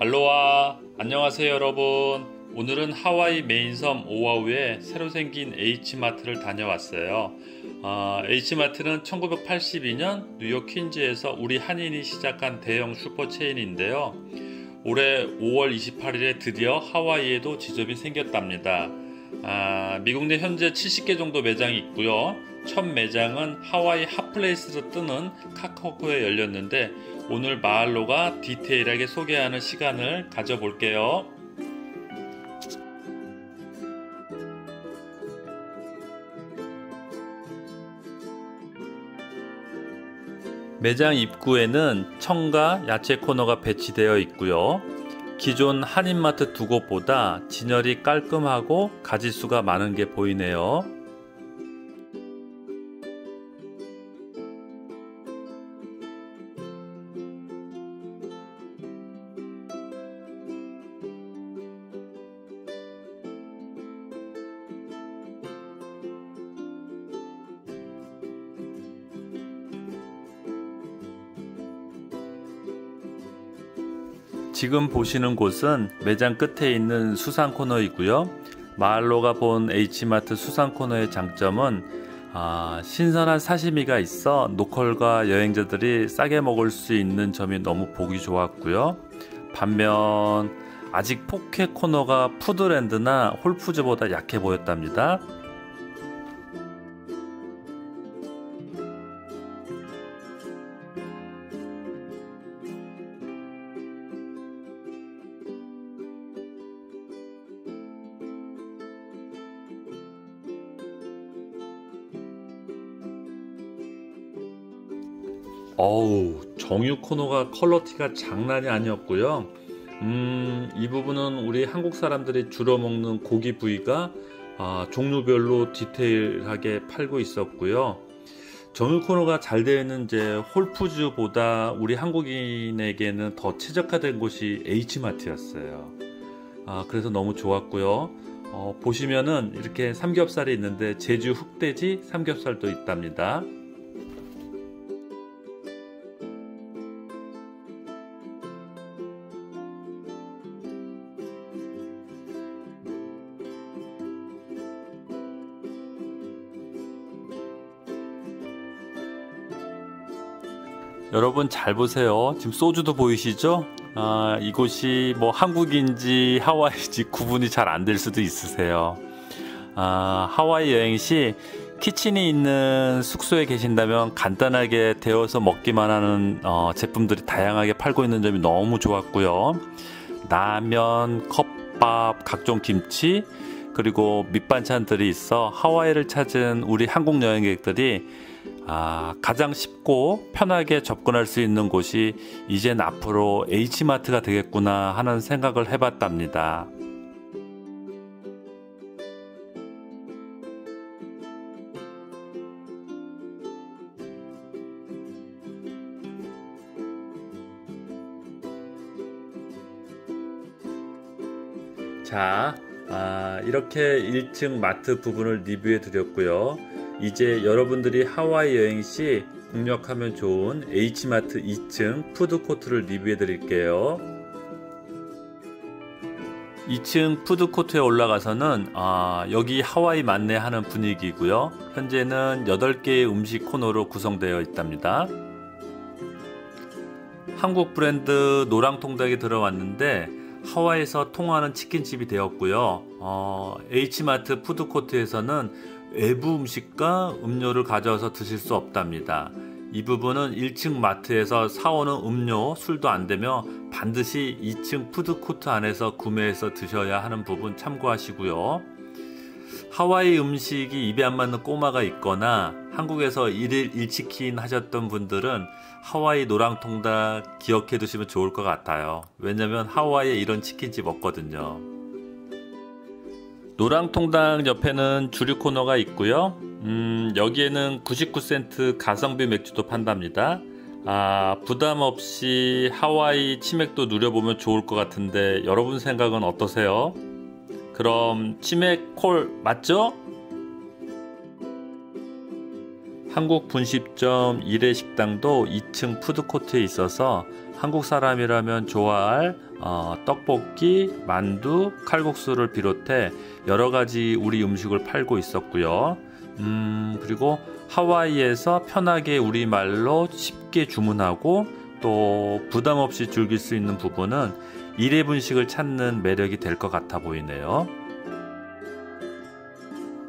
알로하. 안녕하세요 여러분. 오늘은 하와이 메인섬 오아후에 새로 생긴 H마트를 다녀왔어요. 어, H마트는 1982년 뉴욕 퀸즈에서 우리 한인이 시작한 대형 슈퍼체인인데요. 올해 5월 28일에 드디어 하와이에도 지점이 생겼답니다 아, 미국 내 현재 70개 정도 매장이 있고요 첫 매장은 하와이 핫플레이스로 뜨는 카카아코에 열렸는데 오늘 마을로가 디테일하게 소개하는 시간을 가져볼게요. 매장 입구에는 청과 야채 코너가 배치되어 있고요. 기존 한인마트 두 곳보다 진열이 깔끔하고 가짓수가 많은 게 보이네요. 지금 보시는 곳은 매장 끝에 있는 수상 코너이고요. 마을로가 본 H마트 수상 코너의 장점은 아, 신선한 사시미가 있어 노컬과 여행자들이 싸게 먹을 수 있는 점이 너무 보기 좋았고요. 반면 아직 포케 코너가 푸드랜드나 홀푸즈보다 약해 보였답니다. 정유 코너가 컬러티가 장난이 아니었고요. 음, 이 부분은 우리 한국 사람들이 주로 먹는 고기 부위가 아, 종류별로 디테일하게 팔고 있었고요. 정유 코너가 잘 되어 있는 이제 홀푸즈보다 우리 한국인에게는 더 최적화된 곳이 H마트였어요. 아, 그래서 너무 좋았고요. 어, 보시면은 이렇게 삼겹살이 있는데 제주 흑돼지 삼겹살도 있답니다. 여러분 잘 보세요. 지금 소주도 보이시죠? 아, 이곳이 뭐 한국인지 하와이인지 구분이 잘 안 될 수도 있으세요. 아, 하와이 여행 시 키친이 있는 숙소에 계신다면 간단하게 데워서 먹기만 하는 어, 제품들이 다양하게 팔고 있는 점이 너무 좋았고요. 라면, 컵밥, 각종 김치, 그리고 밑반찬들이 있어 하와이를 찾은 우리 한국 여행객들이 아, 가장 쉽고 편하게 접근할 수 있는 곳이 이젠 앞으로 H마트가 되겠구나 하는 생각을 해봤답니다. 자, 아, 이렇게 1층 마트 부분을 리뷰해 드렸고요. 이제 여러분들이 하와이 여행 시 공략하면 좋은 H마트 2층 푸드코트를 리뷰해 드릴게요. 2층 푸드코트에 올라가서는 아, 여기 하와이 만내 하는 분위기고요. 현재는 8개의 음식 코너로 구성되어 있답니다. 한국 브랜드 노랑통닭이 들어왔는데 하와이에서 통하는 치킨집이 되었고요. 어, H마트 푸드코트에서는 외부 음식과 음료를 가져와서 드실 수 없답니다. 이 부분은 1층 마트에서 사오는 음료, 술도 안 되며 반드시 2층 푸드코트 안에서 구매해서 드셔야 하는 부분 참고하시고요. 하와이 음식이 입에 안 맞는 꼬마가 있거나 한국에서 1일 1치킨 하셨던 분들은 하와이 노랑통닭 기억해 두시면 좋을 것 같아요. 왜냐면 하와이에 이런 치킨집 없거든요. 노랑통닭 옆에는 주류 코너가 있고요. 음, 여기에는 99센트 가성비 맥주도 판답니다. 아, 부담 없이 하와이 치맥도 누려보면 좋을 것 같은데 여러분 생각은 어떠세요? 그럼 치맥 콜 맞죠? 한국 분식점 일회식당도 2층 푸드코트에 있어서 한국 사람이라면 좋아할 어, 떡볶이, 만두, 칼국수를 비롯해 여러 가지 우리 음식을 팔고 있었고요. 음, 그리고 하와이에서 편하게 우리말로 쉽게 주문하고 또 부담 없이 즐길 수 있는 부분은 일회 분식을 찾는 매력이 될 것 같아 보이네요.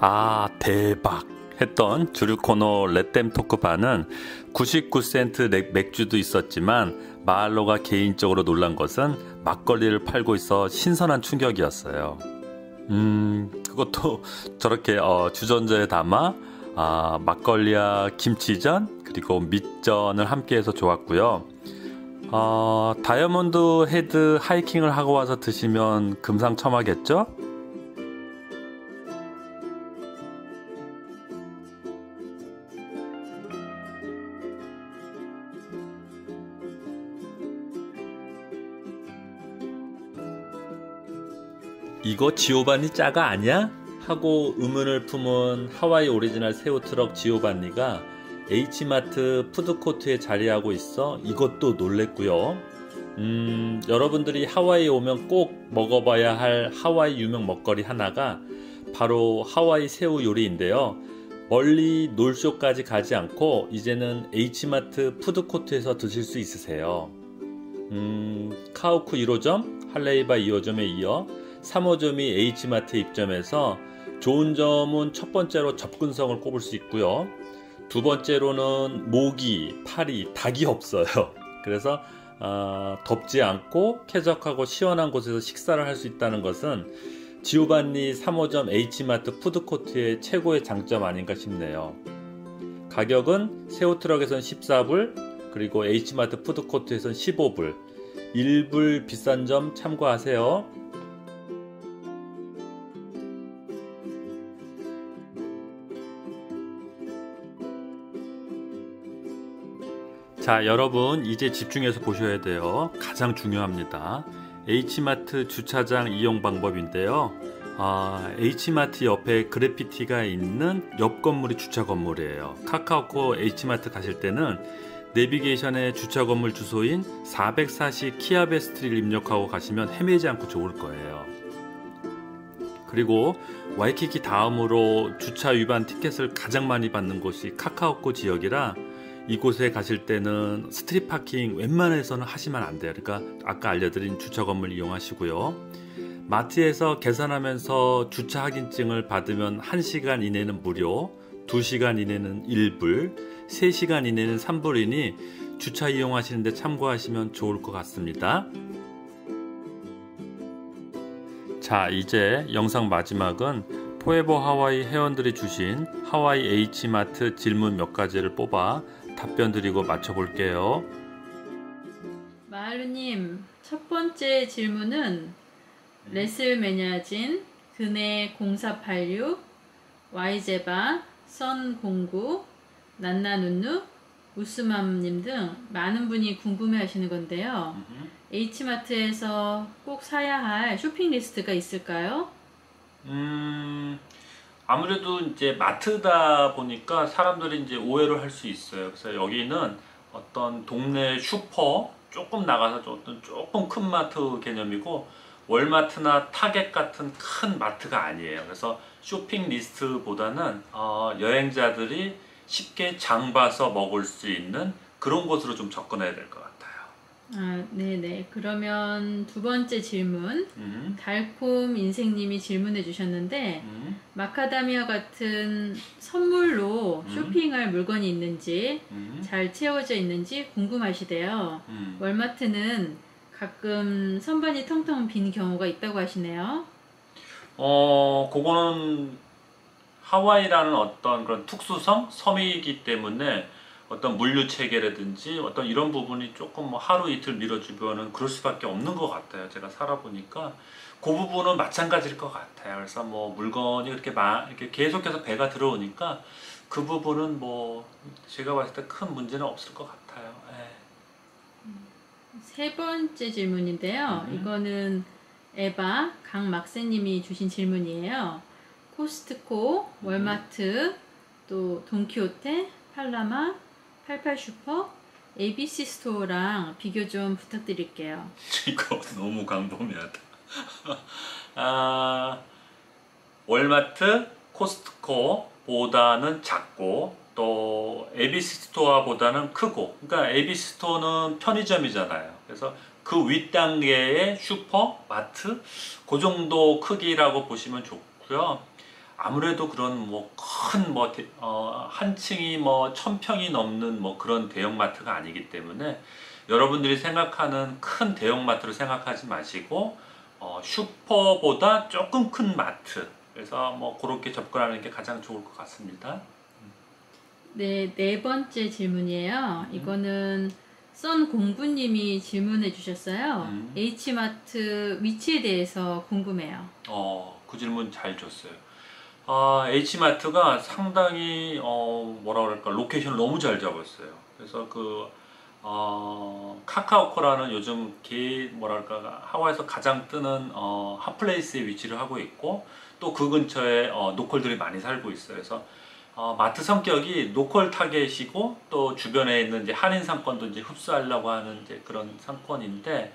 아, 대박! 했던 주류 코너 레댐 토크바는 99센트 맥주도 있었지만 마을로가 개인적으로 놀란 것은 막걸리를 팔고 있어 신선한 충격이었어요. 음, 그것도 저렇게 어, 주전자에 담아 아, 막걸리와 김치전 그리고 밑전을 함께해서 좋았고요. 어, 다이아몬드 헤드 하이킹을 하고 와서 드시면 금상첨화겠죠? 이거 지오반니 짜가 아니야? 하고 의문을 품은 하와이 오리지널 새우 트럭 지오반니가 H마트 푸드코트에 자리하고 있어 이것도 놀랬고요. 음, 여러분들이 하와이 오면 꼭 먹어봐야 할 하와이 유명 먹거리 하나가 바로 하와이 새우 요리인데요. 멀리 North Shore까지 가지 않고 이제는 H마트 푸드코트에서 드실 수 있으세요. 음, 카우쿠 1호점, 할레이바 2호점에 이어 3호점이 H마트 입점해서 좋은 점은 첫 번째로 접근성을 꼽을 수 있고요. 두 번째로는 모기, 파리, 닭이 없어요. 그래서 어, 덥지 않고 쾌적하고 시원한 곳에서 식사를 할 수 있다는 것은 지오반니 3호점 H마트 푸드코트의 최고의 장점 아닌가 싶네요. 가격은 새우트럭에선 14불, 그리고 H마트 푸드코트에선 15불, 1불 비싼 점 참고하세요. 자, 여러분 이제 집중해서 보셔야 돼요. 가장 중요합니다. H마트 주차장 이용 방법인데요. 아, H마트 옆에 그래피티가 있는 옆 건물이 주차 건물이에요. 카카오코 H마트 가실 때는 내비게이션에 주차 건물 주소인 440 Keawe St를 입력하고 가시면 헤매지 않고 좋을 거예요. 그리고 와이키키 다음으로 주차 위반 티켓을 가장 많이 받는 곳이 카카아코 지역이라 이곳에 가실 때는 street parking 웬만해서는 하시면 안 돼요. 그러니까 아까 알려드린 주차 건물 이용하시고요. 마트에서 계산하면서 주차 확인증을 받으면 1시간 이내는 무료, 2시간 이내는 1불, 3시간 이내는 3불이니 주차 이용하시는데 참고하시면 좋을 것 같습니다. 자, 이제 영상 마지막은 포에버 하와이 회원들이 주신 하와이 H마트 질문 몇 가지를 뽑아 답변 드리고 맞춰볼게요. 마하루님, 첫 번째 질문은 레슬매니아진, 근해 0486, 와이제바, 선09, 난나누누, 우스맘님 등 많은 분이 궁금해 하시는 건데요. H마트에서 꼭 사야 할 쇼핑 리스트가 있을까요? 음, 아무래도 이제 마트다 보니까 사람들이 이제 오해를 할 수 있어요. 그래서 여기는 어떤 동네 슈퍼 조금 나가서 어떤 조금 큰 마트 개념이고 월마트나 타겟 같은 큰 마트가 아니에요. 그래서 쇼핑 리스트보다는 어, 여행자들이 쉽게 장 봐서 먹을 수 있는 그런 곳으로 좀 접근해야 될 것 같아요. 아, 네네. 그러면 두 번째 질문. 음. 달콤 인생님이 질문해 주셨는데, 음. 마카다미아 같은 선물로 음. 쇼핑할 물건이 있는지, 음. 잘 채워져 있는지 궁금하시대요. 음. 월마트는 가끔 선반이 텅텅 빈 경우가 있다고 하시네요. 어, 그거는 하와이라는 어떤 그런 특수성, 섬이기 때문에 어떤 물류 체계라든지 어떤 이런 부분이 조금 뭐 하루 이틀 미뤄지면은 그럴 수밖에 없는 것 같아요. 제가 살아보니까 그 부분은 마찬가지일 것 같아요. 그래서 뭐 물건이 그렇게 막 이렇게 계속해서 배가 들어오니까 그 부분은 뭐 제가 봤을 때 큰 문제는 없을 것 같아요. 네. 세 번째 질문인데요. 음. 이거는 에바 강막세님이 주신 질문이에요. 코스트코, 월마트, 또 돈키호테, 팔라마, 88슈퍼, ABC 스토어랑 비교 좀 부탁드릴게요. 이거 너무 광범위하다. 아, 월마트, 코스트코보다는 작고 또 ABC 스토어보다는 크고 그러니까 ABC 스토어는 편의점이잖아요. 그래서 그 윗단계의 슈퍼, 마트 그 정도 크기라고 보시면 좋고요. 아무래도 그런 뭐큰뭐 어, 한층이 뭐 천평이 넘는 뭐 그런 대형마트가 아니기 때문에 여러분들이 생각하는 큰 대형마트로 생각하지 마시고 어, 슈퍼보다 조금 큰 마트 그래서 뭐 그렇게 접근하는 게 가장 좋을 것 같습니다. 네, 네 번째 질문이에요. 이거는 썬 공부님이 질문해 주셨어요. 음. H마트 위치에 대해서 궁금해요. 어, 그 질문 잘 줬어요. 아, H마트가 상당히 어, 뭐라 그럴까 location을 너무 잘 잡았어요. 그래서 그 어, 카카아코라는 요즘 개 뭐랄까 하와이에서 가장 뜨는 어, 핫플레이스에 위치를 하고 있고 또 그 근처에 어, local들이 많이 살고 있어요. 그래서 어, 마트 성격이 노컬 타겟이고 또 주변에 있는 이제 한인 상권도 이제 흡수하려고 하는 이제 그런 상권인데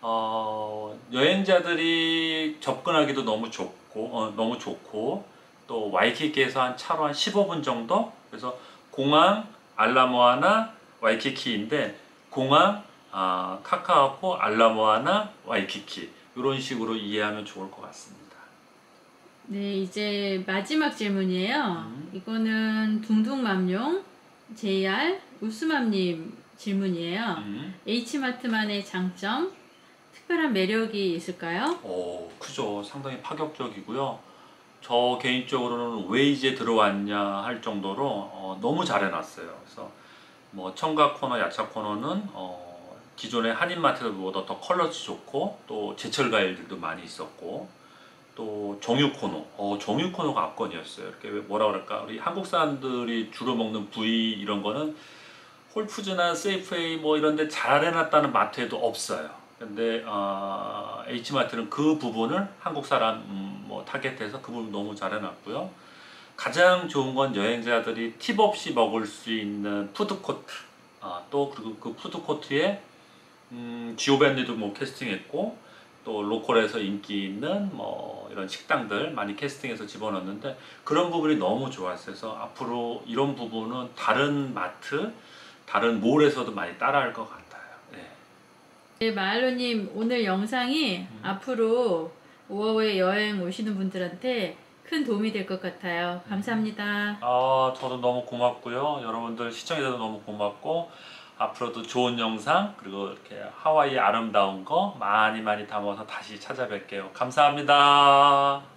어, 여행자들이 접근하기도 너무 좋고 어, 너무 좋고 또 와이키키에서 한 차로 한 15분 정도 그래서 공항 알라모아나 와이키키인데 공항 아, 카카오코 알라모아나 와이키키 이런 식으로 이해하면 좋을 것 같습니다. 네, 이제 마지막 질문이에요. 음. 이거는 둥둥맘용 JR 우수맘님 질문이에요. 음. H마트만의 장점, 특별한 매력이 있을까요? 오, 크죠. 상당히 파격적이고요. 저 개인적으로는 왜 이제 들어왔냐 할 정도로 어, 너무 잘 해놨어요. 그래서 뭐 청각 코너, 야차 코너는 어, 기존의 한인마트보다 더 컬러치 좋고 또 제철 과일들도 많이 있었고 또 정육 코너, 어, 정육 코너가 압권이었어요. 이렇게 왜 뭐라 그럴까? 우리 한국 사람들이 주로 먹는 부위 이런 거는 홀푸즈나 세이프웨이 뭐 이런 데 잘 해놨다는 마트에도 없어요. 근데 어, H마트는 그 부분을 한국 사람 음, 뭐 타겟해서 그 부분 너무 잘 해놨고요. 가장 좋은 건 여행자들이 팁 없이 먹을 수 있는 푸드코트 아, 또 그리고 그 푸드코트에 음, 지오밴드도 뭐 캐스팅했고 또 로컬에서 인기 있는 뭐 이런 식당들 많이 캐스팅해서 집어넣는데 그런 부분이 너무 좋았어요. 그래서 앞으로 이런 부분은 다른 마트, 다른 몰에서도 많이 따라할 것 같아요. 네. 네, 마알로님 오늘 영상이 앞으로 5월에 여행 오시는 분들한테 큰 도움이 될 것 같아요. 감사합니다. 아, 저도 너무 고맙고요. 여러분들 시청해주셔서 너무 고맙고 앞으로도 좋은 영상 그리고 이렇게 하와이의 아름다운 거 많이 많이 담아서 다시 찾아뵐게요. 감사합니다.